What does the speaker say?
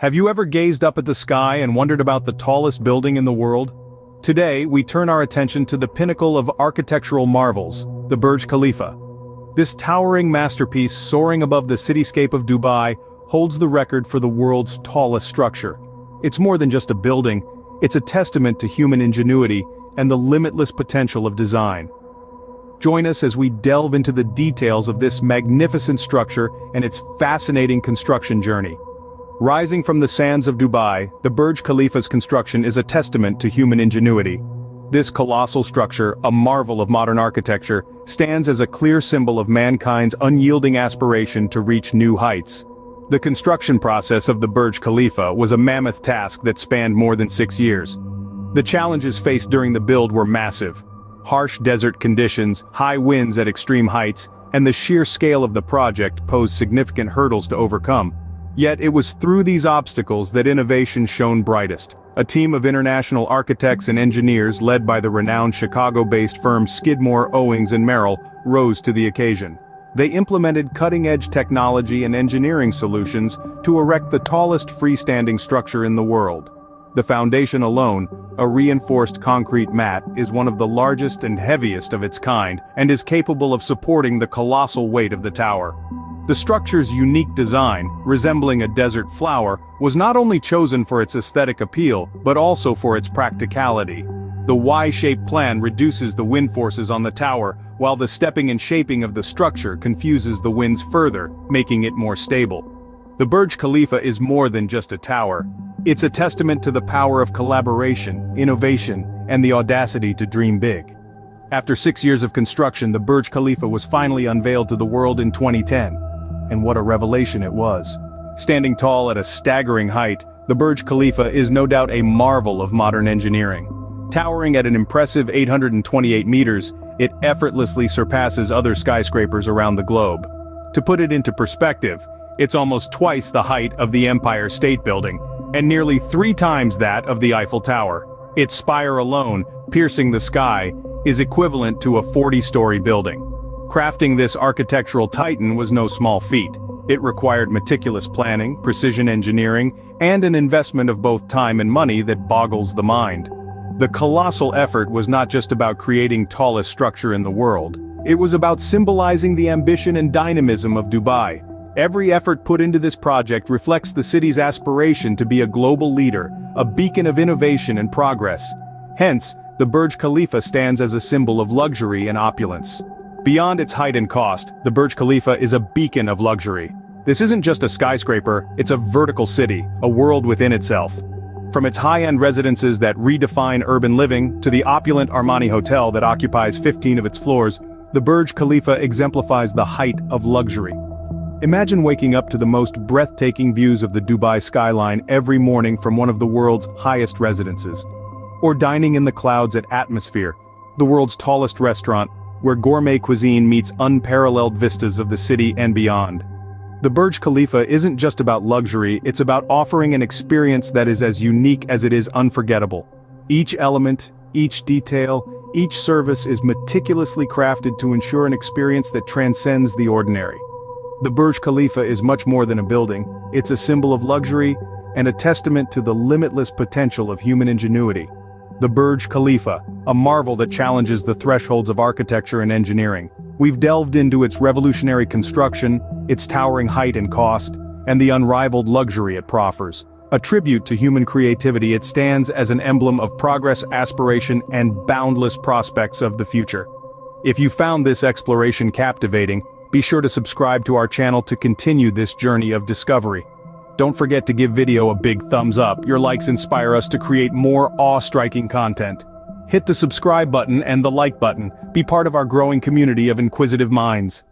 Have you ever gazed up at the sky and wondered about the tallest building in the world? Today, we turn our attention to the pinnacle of architectural marvels, the Burj Khalifa. This towering masterpiece soaring above the cityscape of Dubai holds the record for the world's tallest structure. It's more than just a building, it's a testament to human ingenuity and the limitless potential of design. Join us as we delve into the details of this magnificent structure and its fascinating construction journey. Rising from the sands of Dubai, the Burj Khalifa's construction is a testament to human ingenuity. This colossal structure, a marvel of modern architecture, stands as a clear symbol of mankind's unyielding aspiration to reach new heights. The construction process of the Burj Khalifa was a mammoth task that spanned more than six years. The challenges faced during the build were massive, harsh desert conditions, high winds at extreme heights, and the sheer scale of the project posed significant hurdles to overcome. Yet it was through these obstacles that innovation shone brightest. A team of international architects and engineers led by the renowned Chicago-based firm Skidmore, Owings and Merrill rose to the occasion. They implemented cutting-edge technology and engineering solutions to erect the tallest freestanding structure in the world. The foundation alone, a reinforced concrete mat, is one of the largest and heaviest of its kind, and is capable of supporting the colossal weight of the tower. The structure's unique design, resembling a desert flower, was not only chosen for its aesthetic appeal, but also for its practicality. The Y-shaped plan reduces the wind forces on the tower, while the stepping and shaping of the structure confuses the winds further, making it more stable. The Burj Khalifa is more than just a tower, it's a testament to the power of collaboration, innovation, and the audacity to dream big. After six years of construction the Burj Khalifa was finally unveiled to the world in 2010. And what a revelation it was. Standing tall at a staggering height, the Burj Khalifa is no doubt a marvel of modern engineering. Towering at an impressive 828 meters, it effortlessly surpasses other skyscrapers around the globe. To put it into perspective, it's almost twice the height of the Empire State Building, and nearly three times that of the Eiffel Tower. Its spire alone, piercing the sky, is equivalent to a 40-story building. Crafting this architectural titan was no small feat. It required meticulous planning, precision engineering, and an investment of both time and money that boggles the mind. The colossal effort was not just about creating tallest structure in the world. It was about symbolizing the ambition and dynamism of Dubai, Every effort put into this project reflects the city's aspiration to be a global leader, a beacon of innovation and progress. Hence, the Burj Khalifa stands as a symbol of luxury and opulence. Beyond its height and cost, the Burj Khalifa is a beacon of luxury. This isn't just a skyscraper, it's a vertical city, a world within itself. From its high-end residences that redefine urban living, to the opulent Armani Hotel that occupies 15 of its floors, the Burj Khalifa exemplifies the height of luxury. Imagine waking up to the most breathtaking views of the Dubai skyline every morning from one of the world's highest residences. Or dining in the clouds at Atmosphere, the world's tallest restaurant, where gourmet cuisine meets unparalleled vistas of the city and beyond. The Burj Khalifa isn't just about luxury, it's about offering an experience that is as unique as it is unforgettable. Each element, each detail, each service is meticulously crafted to ensure an experience that transcends the ordinary. The Burj Khalifa is much more than a building, it's a symbol of luxury and a testament to the limitless potential of human ingenuity. The Burj Khalifa, a marvel that challenges the thresholds of architecture and engineering. We've delved into its revolutionary construction, its towering height and cost, and the unrivaled luxury it proffers. A tribute to human creativity it stands as an emblem of progress, aspiration, and boundless prospects of the future. If you found this exploration captivating, be sure to subscribe to our channel to continue this journey of discovery. Don't forget to give video a big thumbs up, your likes inspire us to create more awe-striking content. Hit the subscribe button and the like button, be part of our growing community of inquisitive minds.